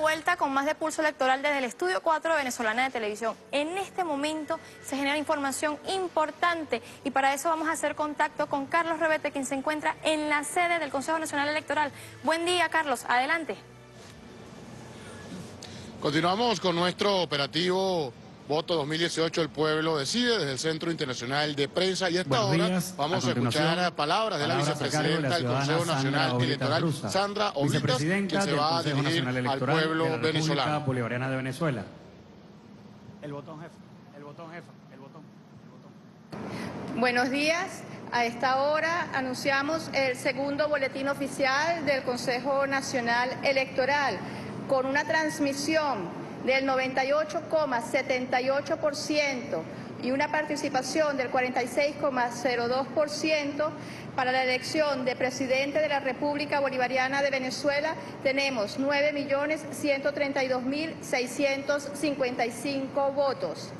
vuelta con más de pulso electoral desde el estudio 4 de Venezolana de Televisión. En este momento se genera información importante y para eso vamos a hacer contacto con Carlos Rebete, quien se encuentra en la sede del Consejo Nacional Electoral. Buen día, Carlos. Adelante. Continuamos con nuestro operativo Voto 2018, el pueblo decide desde el Centro Internacional de Prensa. Y a esta hora vamos a, escuchar palabras de la vicepresidenta del Consejo Nacional Electoral, Sandra Oblitas, que se va a dirigir al pueblo venezolano. Bolivariana de Venezuela. El botón, jefe. El botón, jefe. El botón. El botón. Buenos días. A esta hora anunciamos el segundo boletín oficial del Consejo Nacional Electoral con una transmisión del 98,78% y una participación del 46,02% para la elección de presidente de la República Bolivariana de Venezuela tenemos 9.132.655 votos.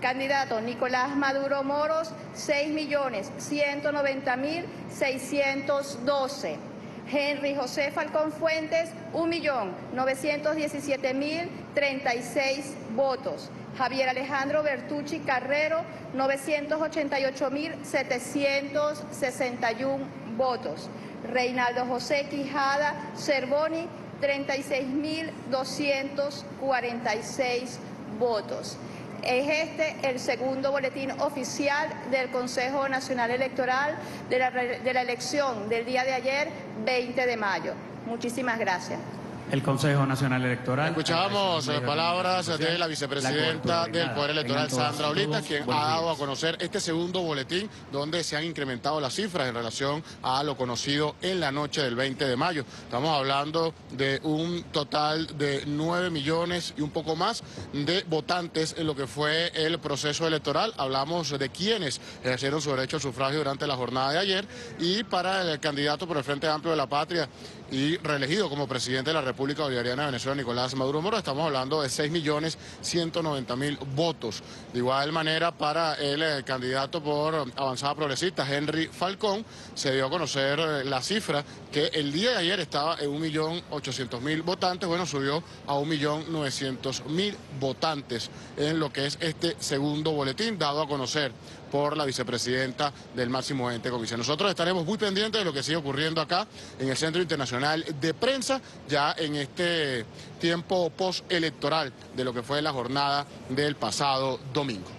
Candidato Nicolás Maduro Moros, 6.190.612. Henry José Falcón Fuentes, 1.917.036 votos. Javier Alejandro Bertucci Carrero, 988.761 votos. Reinaldo José Quijada Cervoni, 36.246 votos. Es este el segundo boletín oficial del Consejo Nacional Electoral de la, elección del día de ayer, 20 de mayo. Muchísimas gracias el Consejo Nacional Electoral. Escuchábamos palabras de la vicepresidenta del Poder Electoral, Sandra Olita, quien ha dado a conocer este segundo boletín donde se han incrementado las cifras en relación a lo conocido en la noche del 20 de mayo. Estamos hablando de un total de 9 millones y un poco más de votantes en lo que fue el proceso electoral. Hablamos de quienes ejercieron su derecho al sufragio durante la jornada de ayer y para el candidato por el Frente Amplio de la Patria y reelegido como presidente de la República Bolivariana de Venezuela, Nicolás Maduro Moro. Estamos hablando de 6.190.000 votos. De igual manera, para el eh, candidato por avanzada progresista, Henry Falcón, se dio a conocer eh, la cifra que el día de ayer estaba en 1.800.000 votantes. Bueno, subió a 1.900.000 votantes en lo que es este segundo boletín dado a conocer por la vicepresidenta del máximo ente comisión. Nosotros estaremos muy pendientes de lo que sigue ocurriendo acá en el Centro Internacional de Prensa, ya en este tiempo postelectoral de lo que fue la jornada del pasado domingo.